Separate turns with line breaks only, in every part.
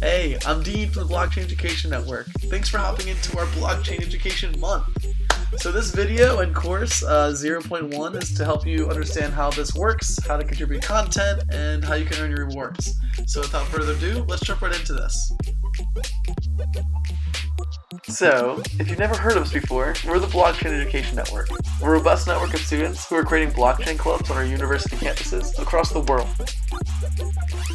Hey, I'm Dean from the Blockchain Education Network. Thanks for hopping into our Blockchain Education Month. So this video and course uh, 0.1 is to help you understand how this works, how to contribute content, and how you can earn your rewards. So without further ado, let's jump right into this. So, if you've never heard of us before, we're the Blockchain Education Network. A robust network of students who are creating blockchain clubs on our university campuses across the world.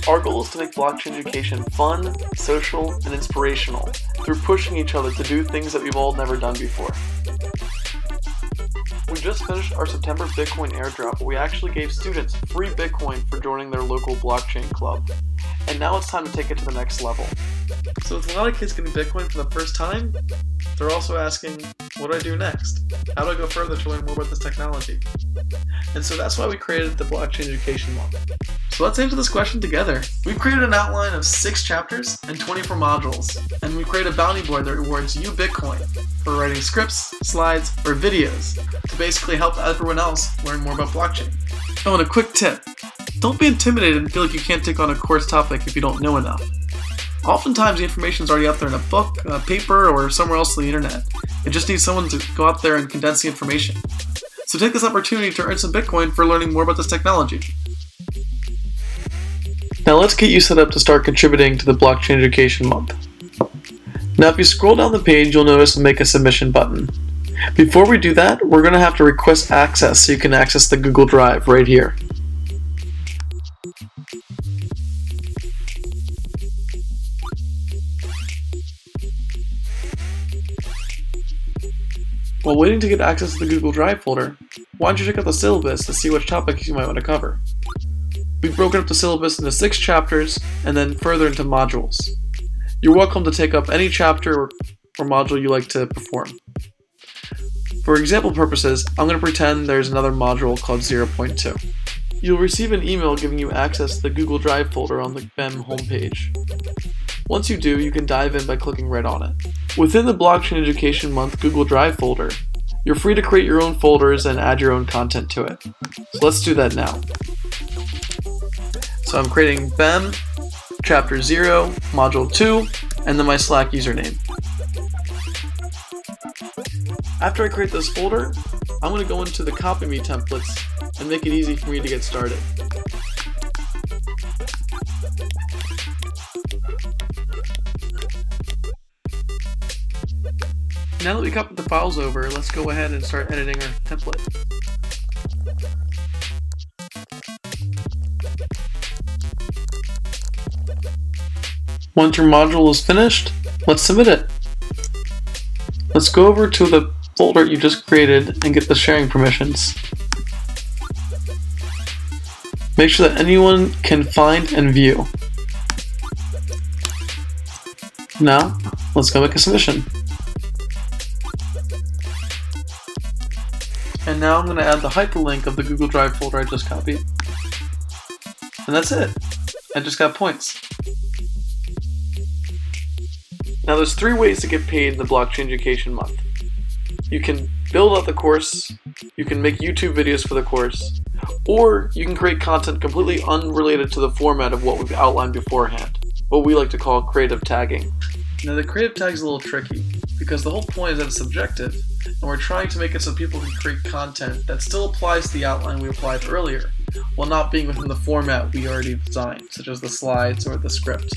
Our goal is to make blockchain education fun, social, and inspirational through pushing each other to do things that we've all never done before. We just finished our September Bitcoin airdrop where we actually gave students free Bitcoin for joining their local blockchain club. And now it's time to take it to the next level. So with a lot of kids getting Bitcoin for the first time, they're also asking, what do I do next? How do I go further to learn more about this technology? And so that's why we created the Blockchain Education Model. So let's answer this question together. We've created an outline of 6 chapters and 24 modules, and we've created a bounty board that rewards you Bitcoin for writing scripts, slides, or videos to basically help everyone else learn more about blockchain. Oh, and a quick tip. Don't be intimidated and feel like you can't take on a course topic if you don't know enough. Oftentimes, the information is already out there in a book, a paper, or somewhere else on the internet. It just needs someone to go out there and condense the information. So take this opportunity to earn some Bitcoin for learning more about this technology. Now let's get you set up to start contributing to the Blockchain Education Month. Now if you scroll down the page, you'll notice a Make a Submission button. Before we do that, we're going to have to request access so you can access the Google Drive right here. While waiting to get access to the Google Drive folder, why don't you check out the syllabus to see which topics you might want to cover. We've broken up the syllabus into six chapters and then further into modules. You're welcome to take up any chapter or, module you like to perform. For example purposes, I'm going to pretend there's another module called 0.2. You'll receive an email giving you access to the Google Drive folder on the BEM homepage. Once you do, you can dive in by clicking right on it. Within the Blockchain Education Month Google Drive folder, you're free to create your own folders and add your own content to it. So let's do that now. So I'm creating BEM, Chapter 0, Module 2, and then my Slack username. After I create this folder, I'm going to go into the Copy Me templates and make it easy for me to get started. Now that we copied the files over, let's go ahead and start editing our template. Once your module is finished, let's submit it. Let's go over to the folder you just created and get the sharing permissions. Make sure that anyone can find and view. Now, let's go make a submission. And now I'm going to add the hyperlink of the Google Drive folder I just copied. And that's it. I just got points. Now there's three ways to get paid in the Blockchain Education Month. You can build out the course, you can make YouTube videos for the course, or you can create content completely unrelated to the format of what we've outlined beforehand, what we like to call creative tagging. Now the creative tag is a little tricky, because the whole point is that it's subjective, and we're trying to make it so people can create content that still applies to the outline we applied earlier, while not being within the format we already designed, such as the slides or the script.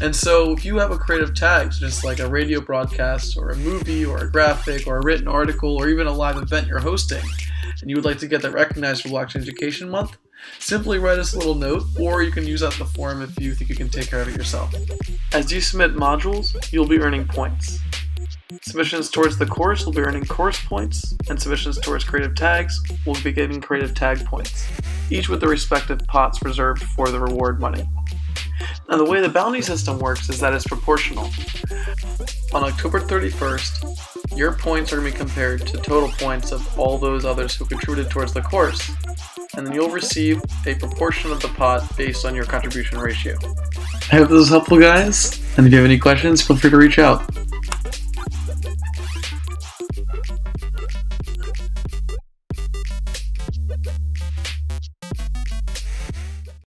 And so if you have a creative tag, just like a radio broadcast or a movie or a graphic or a written article or even a live event you're hosting, and you would like to get that recognized for Blockchain Education Month, simply write us a little note, or you can use out the form if you think you can take care of it yourself. As you submit modules, you'll be earning points. Submissions towards the course will be earning course points, and submissions towards creative tags will be getting creative tag points, each with the respective pots reserved for the reward money. Now, the way the bounty system works is that it's proportional. On October 31st, your points are going to be compared to total points of all those others who contributed towards the course, and then you'll receive a proportion of the pot based on your contribution ratio. I hope this was helpful, guys, and if you have any questions, feel free to reach out.